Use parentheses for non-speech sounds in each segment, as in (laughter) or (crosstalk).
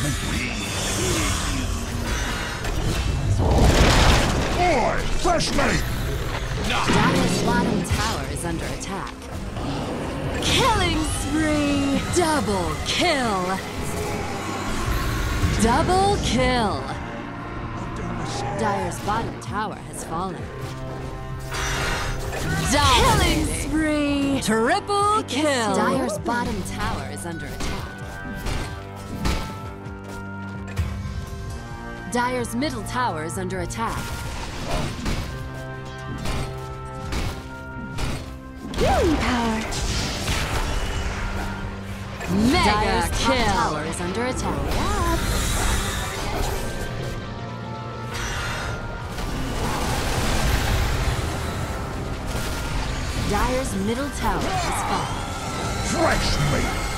Boy, fresh meat! Dire's bottom tower is under attack. Killing spree! Double kill! Double kill! Dire's bottom tower has fallen. Killing spree! Triple kill! Dire's bottom tower is under attack. Dire's middle tower is under attack. Healing power. Mega Dire's top kill! tower is under attack. Dire's middle tower has fallen. Fresh meat!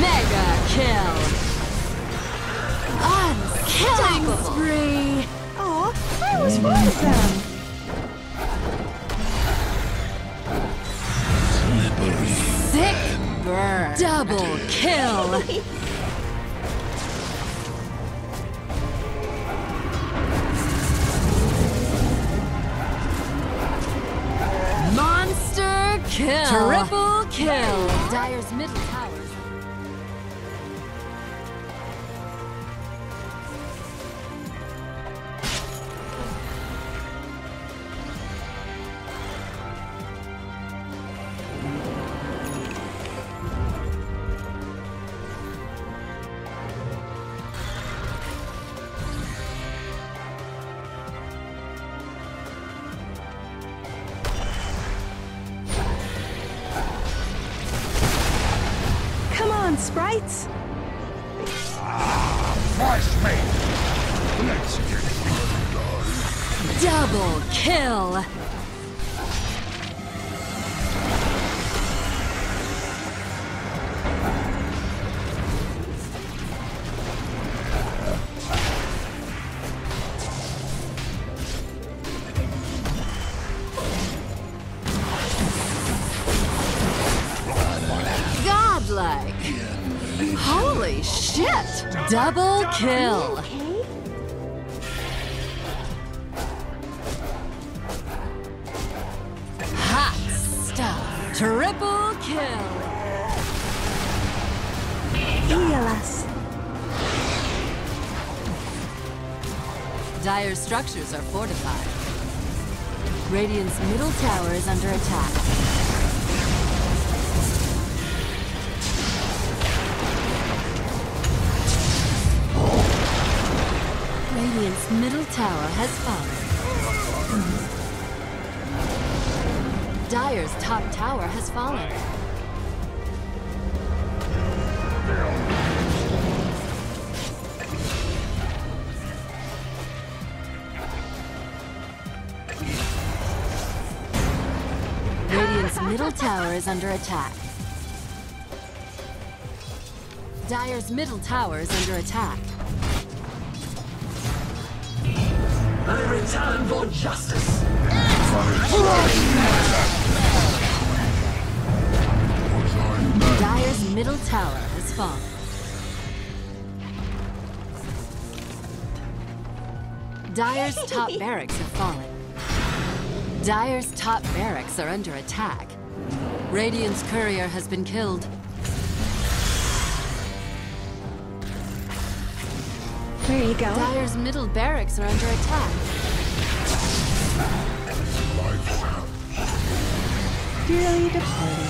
Mega kill! Killing spree! Aw, where was one of them? Sick burn! Double kill! Monster kill! Triple kill! Dire's middle tower is Come on, sprites. Ah, Fresh meat! Let's get. Double kill! Double kill! Okay. Hot stuff! Triple kill! Heal us. Dire structures are fortified. Radiant's middle tower is under attack. Radiant's middle tower has fallen. Dire's top tower has fallen. Radiant's middle tower is under attack. Dire's middle tower is under attack. I return for justice. Dire's middle tower has fallen. Dire's (laughs) top barracks have fallen. Dire's top barracks are under attack. Radiant's courier has been killed. There you go. Dire's middle barracks are under attack. Dearly departed.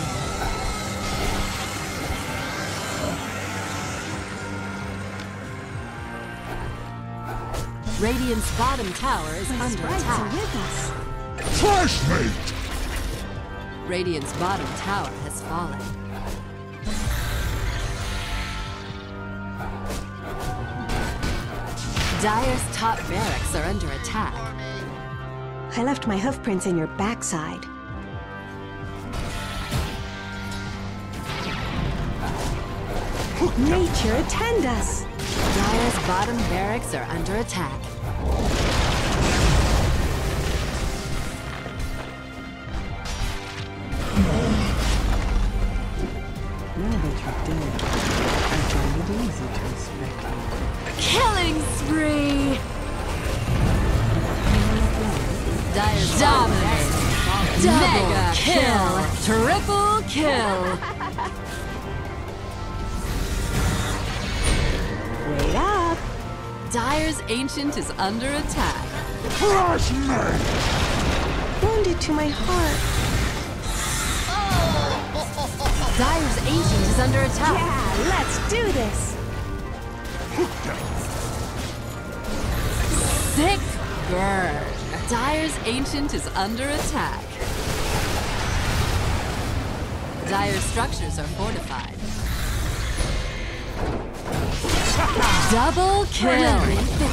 Radiant's bottom tower is My under sprites attack. with us. Flashmate! Radiant's bottom tower has fallen. Dire's top barracks are under attack. I left my hoofprints in your backside. Nature, attend us! Dire's bottom barracks are under attack. Now that you're dead, I it easy to respect you. Killing spree! Dyer's dominate! Mega kill! Triple kill! Wait up! Dire's Ancient is under attack. Flashmate! Wounded to my heart. Dire's Ancient is under attack. Yeah, let's do this! Sick burn. Dire's Ancient is under attack. Dire's structures are fortified. Double kill.